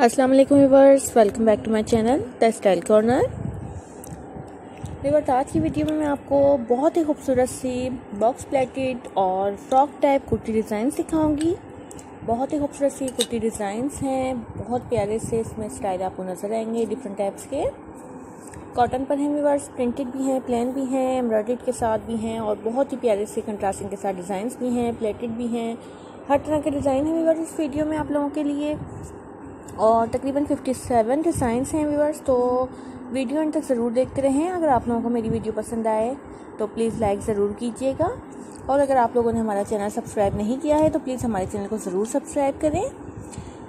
अस्सलाम वालेकुम viewers welcome back to my channel the style corner viewers आज की वीडियो में मैं आपको बहुत ही खूबसूरत सी बॉक्स प्लेटेड और फ्रॉक टाइप कुर्ती डिज़ाइन सिखाऊँगी बहुत ही खूबसूरत सी कुर्ती डिज़ाइंस हैं, बहुत प्यारे से इसमें स्टाइल आपको नज़र आएँगे डिफरेंट टाइप्स के। कॉटन पर हैं व्यूवर्स प्रिंटेड भी हैं प्लेन भी हैं एम्ब्रॉयड के साथ भी हैं और बहुत ही प्यारे से कंट्रास्टिंग के साथ डिज़ाइंस भी हैं प्लेटेड भी हैं। हर तरह के डिज़ाइन हैं व्यूवर्स इस वीडियो में आप लोगों के लिए। और तकरीबन 57 डिज़ाइंस हैं व्यूवर्स तो वीडियो अंत तक ज़रूर देखते रहें। अगर आप लोगों को मेरी वीडियो पसंद आए तो प्लीज़ लाइक ज़रूर कीजिएगा। और अगर आप लोगों ने हमारा चैनल सब्सक्राइब नहीं किया है तो प्लीज़ हमारे चैनल को ज़रूर सब्सक्राइब करें।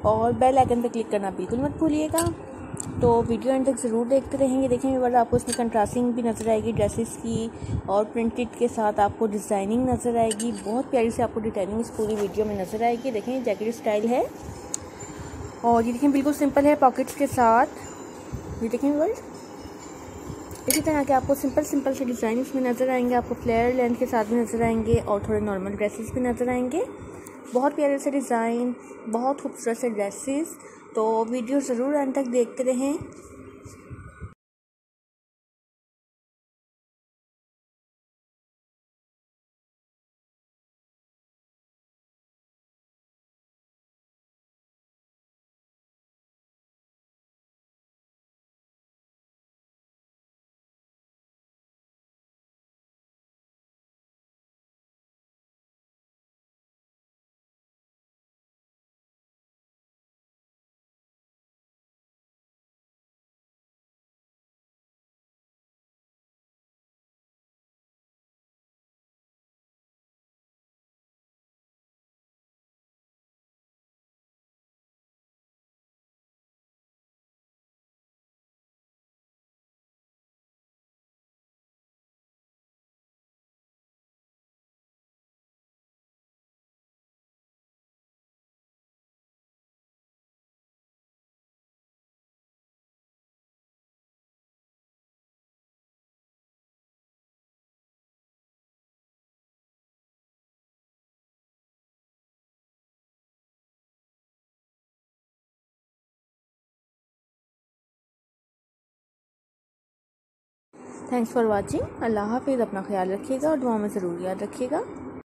और बेल आइकन पर क्लिक करना बिल्कुल मत भूलिएगा। तो वीडियो एंड तक ज़रूर देखते रहेंगे। देखेंगे वाला आपको इसमें कंट्रास्टिंग भी नज़र आएगी ड्रेसेस की और प्रिंटेड के साथ आपको डिज़ाइनिंग नज़र आएगी। बहुत प्यारी से आपको डिटेलिंग इस पूरी वीडियो में नज़र आएगी। देखें जैकेट स्टाइल है। और ये देखें बिल्कुल सिंपल है पॉकेट्स के साथ। ये देखें वर्ल्ड इसी तरह के आपको सिंपल सिंपल से डिज़ाइन इसमें नज़र आएँगे, आपको फ्लेयर लेंथ के साथ भी नज़र आएँगे और थोड़े नॉर्मल ड्रेसेस भी नज़र आएँगे। बहुत प्यारे से डिज़ाइन बहुत खूबसूरत से ड्रेसेस तो वीडियो ज़रूर अंत तक देखते रहें। थैंक्स फॉर वॉचिंग अल्लाह हाफिज़ अपना ख्याल रखिएगा और दुआ में ज़रूर याद रखिएगा।